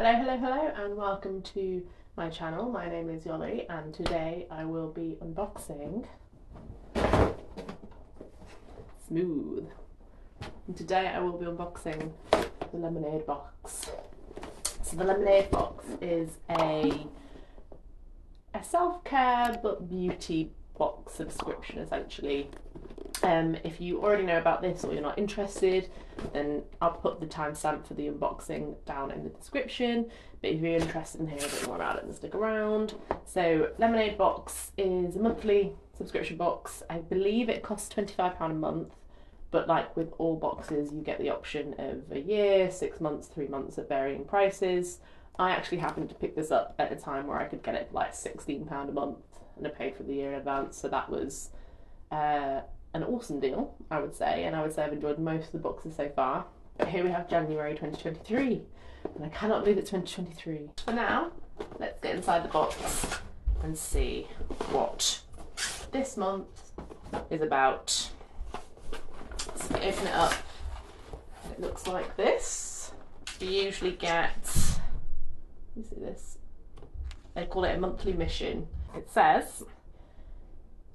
Hello, hello, hello, and welcome to my channel. My name is Yolli, and today I will be unboxing Smooth. And today I will be unboxing the lemonade box. So the lemonade box is a a self-care but beauty box subscription essentially um, if you already know about this or you're not interested, then I'll put the timestamp for the unboxing down in the description. But if you're interested in hearing a bit more about it, then stick around. So, Lemonade Box is a monthly subscription box. I believe it costs £25 a month, but like with all boxes, you get the option of a year, six months, three months at varying prices. I actually happened to pick this up at a time where I could get it for like £16 a month and I paid for the year in advance, so that was. Uh, an awesome deal, I would say, and I would say I've enjoyed most of the boxes so far. But here we have January 2023, and I cannot believe it's 2023. For now, let's get inside the box and see what this month is about. So open it up, it looks like this. You usually get, you see this, they call it a monthly mission. It says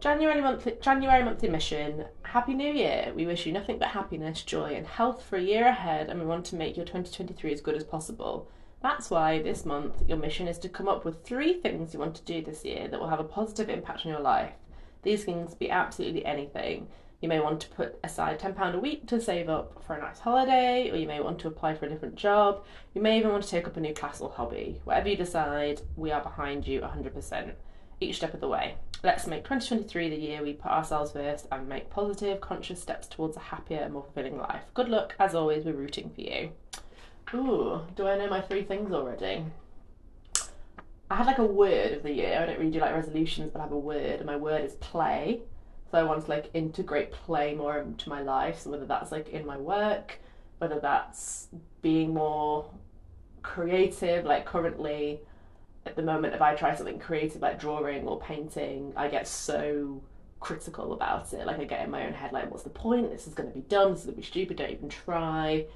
January monthly January monthly mission. Happy New Year. We wish you nothing but happiness, joy, and health for a year ahead, and we want to make your 2023 as good as possible. That's why this month your mission is to come up with three things you want to do this year that will have a positive impact on your life. These things be absolutely anything. You may want to put aside £10 a week to save up for a nice holiday, or you may want to apply for a different job. You may even want to take up a new class or hobby. Whatever you decide, we are behind you 100% each step of the way. Let's make 2023 the year we put ourselves first and make positive, conscious steps towards a happier and more fulfilling life. Good luck, as always, we're rooting for you. Ooh, do I know my three things already? I had like a word of the year. I don't really do like resolutions, but I have a word, and my word is play. So I want to like integrate play more into my life. So whether that's like in my work, whether that's being more creative, like currently at the moment if I try something creative like drawing or painting, I get so critical about it. Like I get in my own head like what's the point? This is gonna be dumb, this is gonna be stupid, don't even try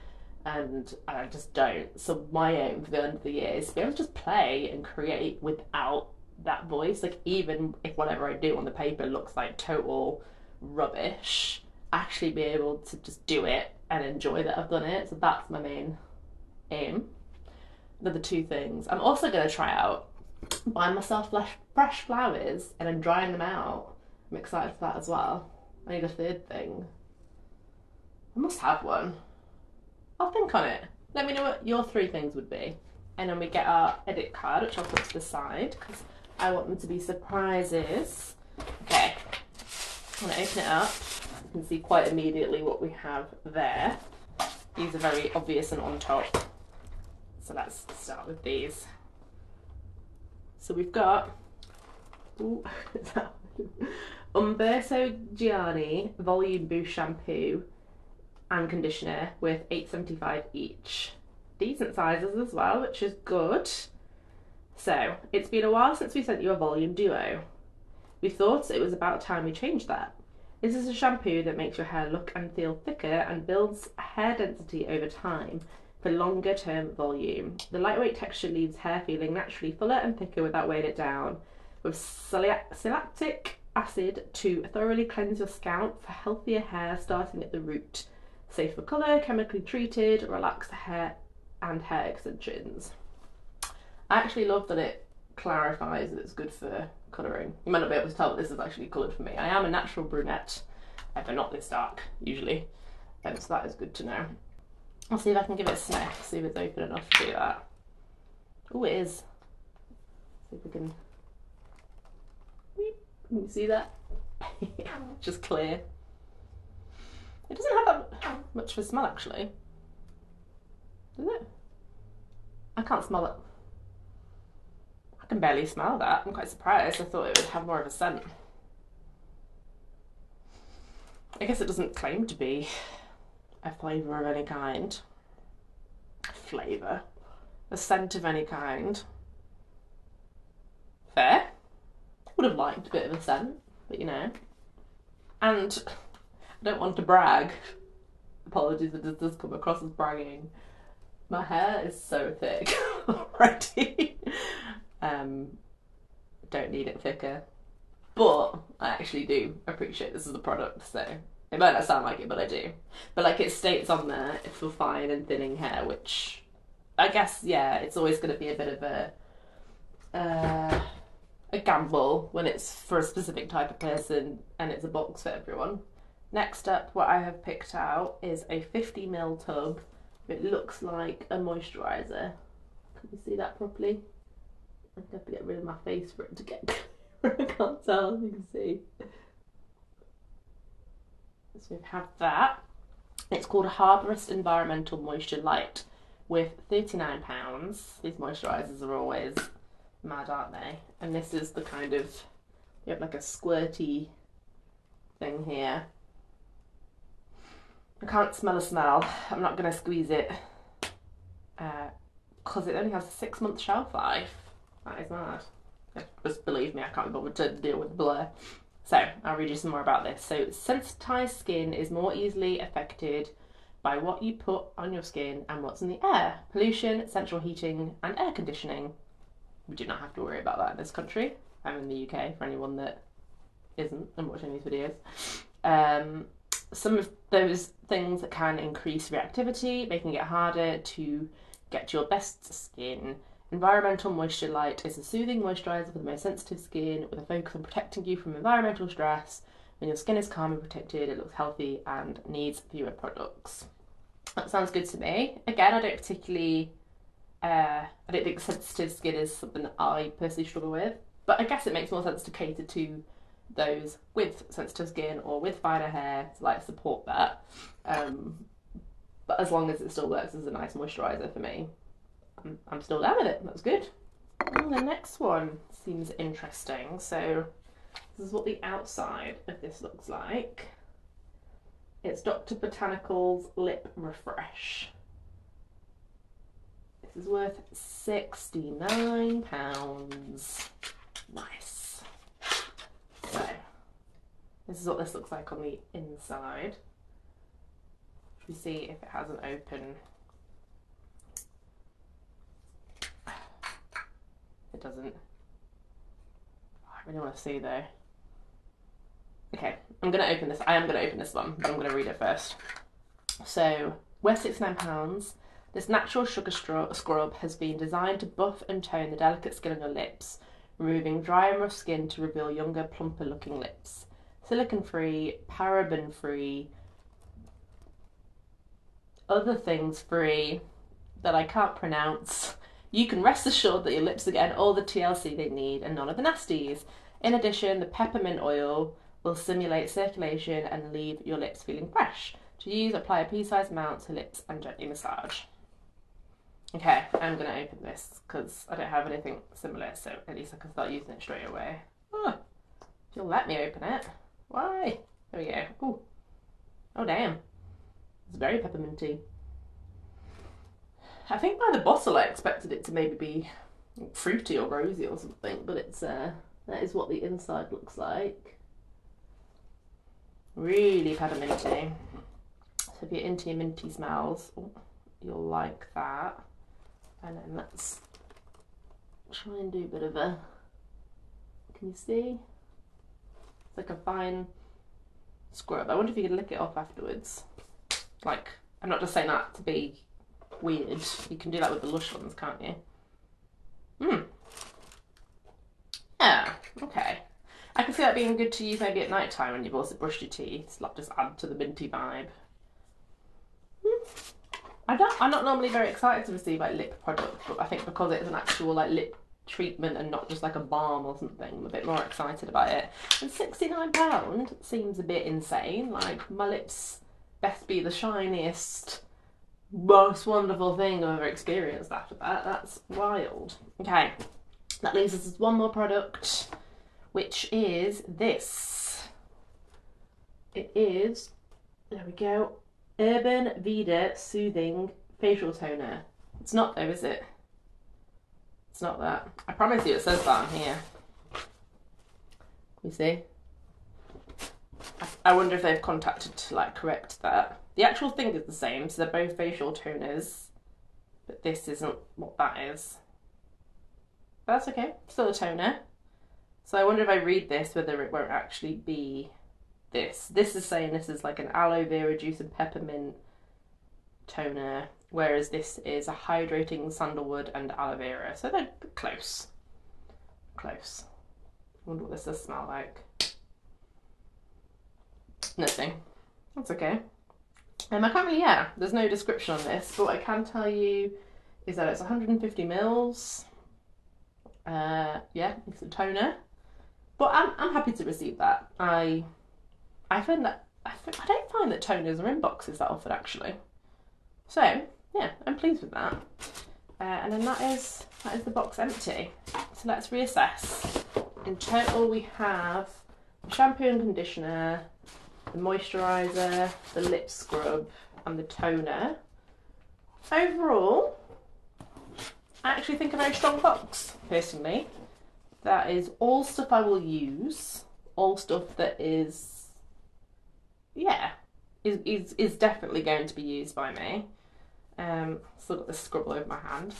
and I just don't. So my aim for the end of the year is to be able to just play and create without that voice. Like even if whatever I do on the paper looks like total rubbish, actually be able to just do it and enjoy that I've done it. So that's my main aim the two things. I'm also going to try out buying myself fresh, fresh flowers and then drying them out. I'm excited for that as well. I need a third thing. I must have one. I'll think on it. Let me know what your three things would be. And then we get our edit card, which I'll put to the side because I want them to be surprises. Okay, I'm going to open it up. You can see quite immediately what we have there. These are very obvious and on top. So let's start with these. So we've got ooh, Umberto Giannini Volume Boost Shampoo and Conditioner with 8.75 each. Decent sizes as well, which is good. So, it's been a while since we sent you a volume duo. We thought it was about time we changed that. This is a shampoo that makes your hair look and feel thicker and builds hair density over time for longer term volume. The lightweight texture leaves hair feeling naturally fuller and thicker without weighing it down. With salicylic acid to thoroughly cleanse your scalp for healthier hair starting at the root. Safe for colour, chemically treated, relax the hair and hair extensions. I actually love that it clarifies that it's good for colouring. You might not be able to tell that this is actually coloured for me. I am a natural brunette, but not this dark usually, and so that is good to know. I'll see if I can give it a sniff, see if it's open enough to do that. Oh, it is. See if we can. Can you see that? Just clear. It doesn't have that much of a smell actually. Does it? I can't smell it. I can barely smell that. I'm quite surprised. I thought it would have more of a scent. I guess it doesn't claim to be a flavour of any kind. Flavour. A scent of any kind. Fair. Would have liked a bit of a scent, but you know. And I don't want to brag. Apologies if this does come across as bragging. My hair is so thick. already. um, don't need it thicker. But I actually do appreciate this as a product, so it might not sound like it, but I do. But like it states on there it's for fine and thinning hair, which I guess yeah, it's always going to be a bit of a uh, a gamble when it's for a specific type of person and it's a box for everyone. Next up, what I have picked out is a 50 ml tub. It looks like a moisturizer. Can you see that properly? I'm have to get rid of my face for it to get. I can't tell you can see. So we have had that. It's called Harborist Environmental Moisture Light with £39. These moisturisers are always mad, aren't they? And this is the kind of, you have like a squirty thing here. I can't smell a smell. I'm not going to squeeze it because uh, it only has a six month shelf life. That is mad. Just believe me, I can't be bothered to deal with blur. So I'll read you some more about this. So sensitized skin is more easily affected by what you put on your skin and what's in the air. Pollution, central heating, and air conditioning. We do not have to worry about that in this country. I'm in the UK for anyone that isn't and watching these videos. Um, some of those things that can increase reactivity, making it harder to get your best skin Environmental Moisture Light is a soothing moisturiser for the most sensitive skin with a focus on protecting you from environmental stress. When your skin is calm and protected, it looks healthy and needs fewer products. That sounds good to me. Again, I don't particularly, uh, I don't think sensitive skin is something that I personally struggle with, but I guess it makes more sense to cater to those with sensitive skin or with finer hair to like support that. Um, but as long as it still works as a nice moisturiser for me, I'm, I'm still down with it. That's good. The next one seems interesting. So this is what the outside of this looks like. It's Dr. Botanicals Lip Refresh. This is worth £69. Nice. So, this is what this looks like on the inside. We see if it has an open It doesn't. I really want to see though. Okay, I'm going to open this. I am going to open this one, but I'm going to read it first. So, worth £69. This natural sugar scrub has been designed to buff and tone the delicate skin on your lips, removing dry and rough skin to reveal younger, plumper looking lips. Silicon free, paraben free, other things free that I can't pronounce you can rest assured that your lips are getting all the TLC they need and none of the nasties. In addition, the peppermint oil will stimulate circulation and leave your lips feeling fresh. To use, apply a pea-sized amount to lips and gently massage. Okay, I'm going to open this because I don't have anything similar, so at least I can start using it straight away. Oh, you'll let me open it. Why? There we go. Ooh. Oh, damn. It's very pepperminty. I think by the bottle I expected it to maybe be fruity or rosy or something, but it's uh, that is what the inside looks like. Really pepperminty. So if you're into your minty smells, you'll like that. And then let's try and do a bit of a. Can you see? It's like a fine scrub. I wonder if you could lick it off afterwards. Like, I'm not just saying that to be weird. You can do that with the Lush ones, can't you? Hmm. Yeah, okay. I can see that being good to use maybe at night time when you've also brushed your teeth. Like just add to the minty vibe. Hmm. I don't, I'm not normally very excited to receive like lip products, but I think because it's an actual like lip treatment and not just like a balm or something, I'm a bit more excited about it. And £69 seems a bit insane. Like my lips best be the shiniest most wonderful thing I've ever experienced after that. That's wild. Okay, that leaves us with one more product, which is this. It is, there we go, Urban Veda Soothing Facial Toner. It's not though, is it? It's not that. I promise you it says that on here. You see? I wonder if they've contacted to like correct that. The actual thing is the same, so they're both facial toners. but this isn't what that is. But that's okay, still a toner. So I wonder if I read this whether it won't actually be this. This is saying this is like an aloe vera juice and peppermint toner, whereas this is a hydrating sandalwood and aloe vera. So they're close. Close. I wonder what this does smell like. Nothing. That's okay. Um, I can't really, yeah, there's no description on this, but what I can tell you is that it's 150 mils. Uh, yeah, it's a toner. But I'm, I'm happy to receive that. I I find that I, I don't find that toners are in boxes that often actually. So yeah, I'm pleased with that. Uh, and then that is that is the box empty. So let's reassess. In total, we have shampoo and conditioner, the moisturiser, the lip scrub, and the toner. Overall, I actually think a very strong box, personally. That is all stuff I will use, all stuff that is, yeah, is, is, is definitely going to be used by me. Um, still got the scrubble over my hand.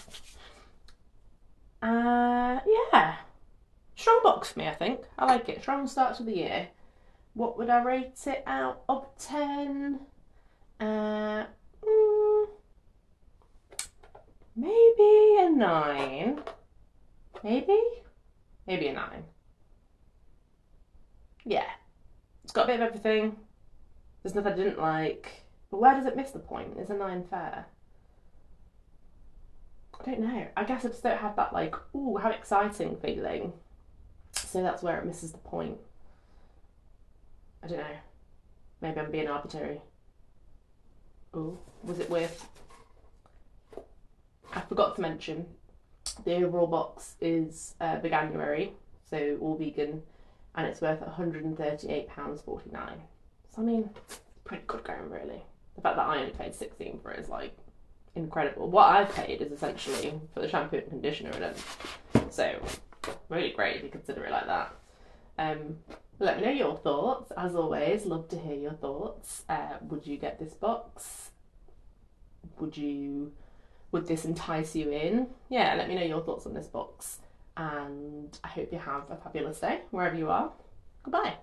Uh, yeah, strong box for me, I think. I like it. Strong start to the year. What would I rate it out of 10? Uh, mm, maybe a 9. Maybe? Maybe a 9. Yeah. It's got a bit of everything. There's nothing I didn't like. But where does it miss the point? Is a 9 fair? I don't know. I guess I just don't have that, like, ooh, how exciting feeling. So that's where it misses the point. I don't know. Maybe I'm being arbitrary. Oh, was it worth? I forgot to mention the overall box is uh, veganuary, so all vegan, and it's worth £138.49. So, I mean, pretty good going, really. The fact that I only paid 16 for it is like incredible. What I've paid is essentially for the shampoo and conditioner in it. So, really great if you consider it like that. Um, let me know your thoughts. As always, love to hear your thoughts. Uh, would you get this box? Would you? Would this entice you in? Yeah, let me know your thoughts on this box. And I hope you have a fabulous day wherever you are. Goodbye.